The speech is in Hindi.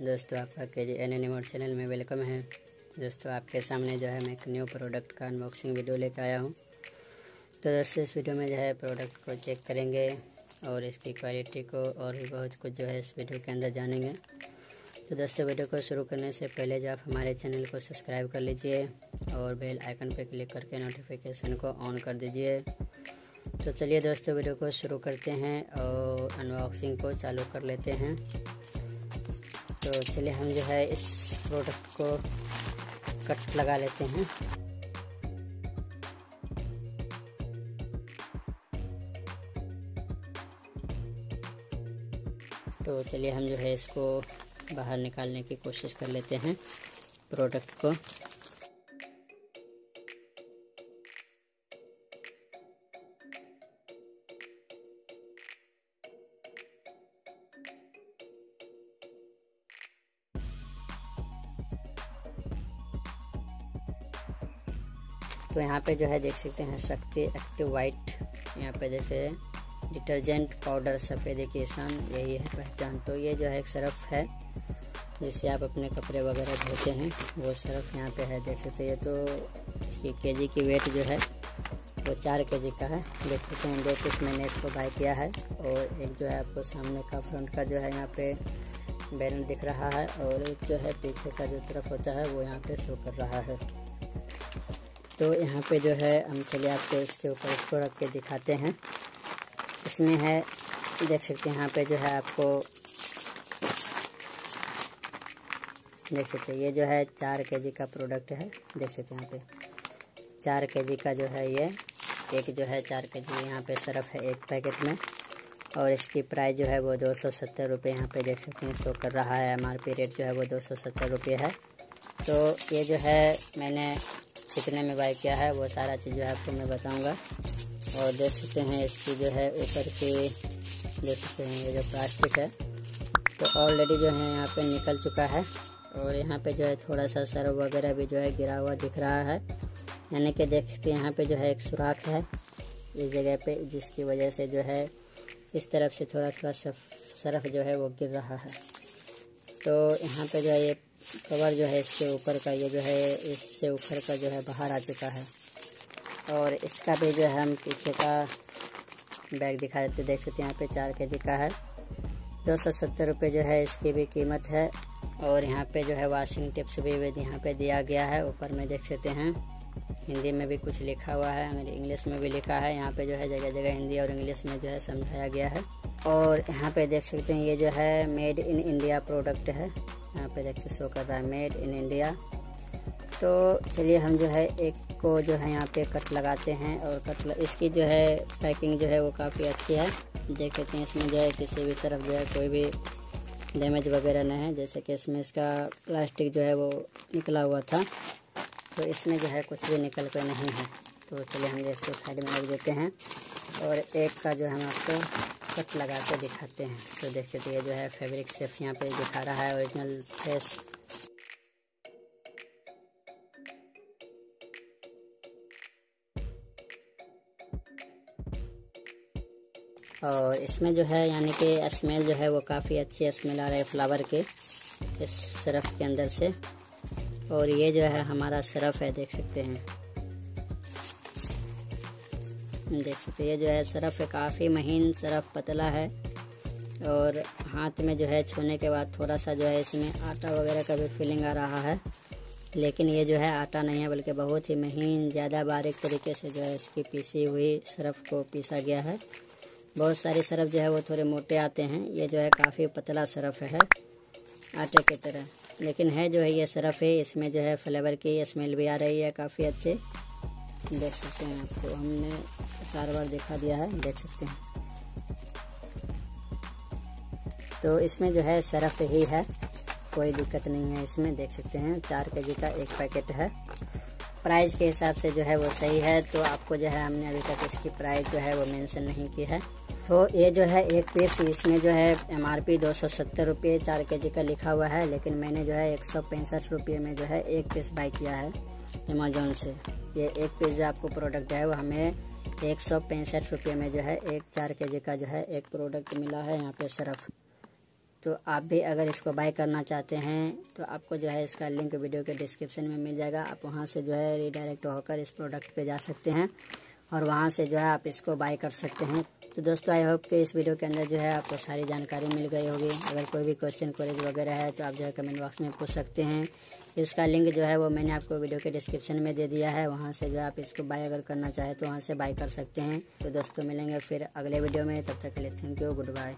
दोस्तों आपका K G N N channel में वेलकम है। दोस्तों, आपके सामने जो है, मैं एक न्यू प्रोडक्ट का अनबॉक्सिंग वीडियो लेकर आया हूँ। तो दोस्तों, इस वीडियो में जो है प्रोडक्ट को चेक करेंगे और इसकी क्वालिटी को और भी बहुत कुछ जो है, इस वीडियो के अंदर जानेंगे। तो दोस्तों वीडियो को शुरू करने से पहले जो आप हमारे चैनल को सब्सक्राइब कर लीजिए और बेल आइकन पर क्लिक करके नोटिफिकेशन को ऑन कर दीजिए। तो चलिए दोस्तों वीडियो को शुरू करते हैं और अनबॉक्सिंग को चालू कर लेते हैं। तो चलिए हम जो है इस प्रोडक्ट को कट लगा लेते हैं। तो चलिए हम जो है इसको बाहर निकालने की कोशिश कर लेते हैं प्रोडक्ट को। तो यहाँ पे जो है देख सकते हैं शक्ति एक्टिव वाइट यहाँ पे जैसे डिटर्जेंट पाउडर सफ़ेद किसान यही है पहचान। तो ये जो है एक सरफ है जिससे आप अपने कपड़े वगैरह धोते हैं, वो सरफ यहाँ पे है, देख सकते हैं। ये तो इसकी केजी की वेट जो है, वो चार के का है। देख सकते हैं, दो पीस मैंने इसको बाई किया है, और एक जो है आपको सामने का फ्रंट का जो है यहाँ पे बैनर दिख रहा है, और एक जो है पीछे का जो तरफ़ होता है, वो यहाँ पे शो कर रहा है। तो यहाँ पे जो है, हम चलिए आपको इसके ऊपर इसको रख के दिखाते हैं। इसमें है, देख सकते हैं यहाँ पे जो है आपको, देख सकते हैं, ये जो है चार के जी का प्रोडक्ट है। देख सकते हैं यहाँ पे चार के जी का जो है ये, एक जो है चार के जी यहाँ पे सरफ है एक पैकेट में। और इसकी प्राइस जो है वो दो सौ सत्तर रुपये यहाँ पे देख सकते हैं शो कर रहा है। एमआरपी रेट जो है वो दो सौ सत्तर रुपये है। तो ये जो है, मैंने कितने में बाई किया है, वो सारा चीज़ जो है आपको मैं बताऊँगा। और देख सकते हैं इसकी जो है ऊपर की, देख सकते हैं ये जो प्लास्टिक है। तो ऑलरेडी जो है यहाँ पे निकल चुका है। और यहाँ पे जो है थोड़ा सा सरव वगैरह भी जो है गिरा हुआ दिख रहा है। यानी कि देख सकते हैं यहाँ पे जो है एक सुराख है। इस जगह पे जिसकी वजह से जो है इस तरफ़ से थोड़ा थोड़ा सरफ जो है वो गिर रहा है। तो यहाँ पे जो है ये कवर जो है इसके ऊपर का, ये जो है, इससे ऊपर का जो है बाहर आ चुका है। और इसका भी जो है हम पीछे का बैग दिखा देते, देख सकते हैं, यहाँ पे चार के जी का है। दो सौ सत्तर रुपये जो है इसकी भी कीमत है। और यहाँ पे जो है वॉशिंग टिप्स भी यहाँ पे दिया गया है। ऊपर में देख सकते हैं, हिंदी में भी कुछ लिखा हुआ है इंग्लिश में भी लिखा है। यहाँ पे जो है जगह जगह हिंदी और इंग्लिश में जो है समझाया गया है। और यहाँ पे देख सकते हैं ये जो है मेड इन इंडिया प्रोडक्ट है यहाँ पे देखते शो कर रहा है मेड इन इंडिया तो चलिए हम जो है एक को जो है यहाँ पे कट लगाते हैं और कट ल... इसकी जो है पैकिंग जो है वो काफ़ी अच्छी है देख सकते हैं इसमें जो है किसी भी तरफ़ जो है कोई भी डैमेज वगैरह नहीं है जैसे कि इसमें इसका प्लास्टिक जो है वो निकला हुआ था तो इसमें जो है कुछ भी निकल कर नहीं है तो चलिए हम इसको साइड में रख देते हैं और एक का जो है हम आपको कट लगा के दिखाते हैं। तो देख सकते ये जो है फैब्रिक सेफ़ यहाँ पे दिखा रहा है ओरिजिनल फेस और इसमें जो है, यानी कि स्मेल जो है वो काफ़ी अच्छी स्मेल आ रही है फ्लावर के, इस सरफ के अंदर से। और ये जो है हमारा सरफ है, देख सकते हैं। देख सकते ये जो है, सरफ है, काफ़ी महीन सरफ पतला है। और हाथ में जो है, छूने के बाद थोड़ा सा जो है, इसमें आटा वगैरह का भी फीलिंग आ रहा है। लेकिन ये जो है, आटा नहीं है, बल्कि बहुत ही महीन, ज़्यादा बारीक तरीके से जो है, इसकी पीसी हुई सरफ को पीसा गया है। बहुत सारी सरफ जो है, वो थोड़े मोटे आते हैं। ये जो है, काफ़ी पतला सरफ है, आटे की तरह। लेकिन है जो है, ये सरफ है, इसमें जो है फ्लेवर की स्मेल भी आ रही है काफ़ी अच्छे। देख सकते हैं आपको। हमने चार बार दिखा दिया है, देख सकते हैं। तो इसमें जो है, सरफ ही है। कोई दिक्कत नहीं है इसमें, देख सकते हैं। चार के जी का एक पैकेट है। प्राइस के हिसाब से जो है, वो सही है। तो आपको जो है, हमने अभी तक इसकी प्राइस जो है, वो मेंशन नहीं की है। तो ये जो है, एक पीस इसमें जो है एम आर पी दो सौ सत्तर रुपये चार के जी का लिखा हुआ है। लेकिन मैंने जो है, एक सौ पैंसठ रुपये में जो है, एक पीस बाई किया है अमेजोन से। ये एक पीस जो आपको प्रोडक्ट है वो हमें एक सौ पैंसठ रुपये में जो है एक चार के जी का जो है एक प्रोडक्ट मिला है यहाँ पे सरफ। तो आप भी अगर इसको बाय करना चाहते हैं तो आपको जो है इसका लिंक वीडियो के डिस्क्रिप्शन में मिल जाएगा। आप वहाँ से जो है रिडायरेक्ट होकर इस प्रोडक्ट पे जा सकते हैं और वहाँ से जो है आप इसको बाय कर सकते हैं। तो दोस्तों आई होप कि इस वीडियो के अंदर जो है आपको सारी जानकारी मिल गई होगी। अगर कोई भी क्वेश्चन क्वेरीज वगैरह है तो आप जो है कमेंट बॉक्स में पूछ सकते हैं। इसका लिंक जो है वो मैंने आपको वीडियो के डिस्क्रिप्शन में दे दिया है। वहाँ से जो आप इसको बाय अगर करना चाहें तो वहाँ से बाय कर सकते हैं। तो दोस्तों मिलेंगे फिर अगले वीडियो में। तब तक के लिए थैंक यू गुड बाय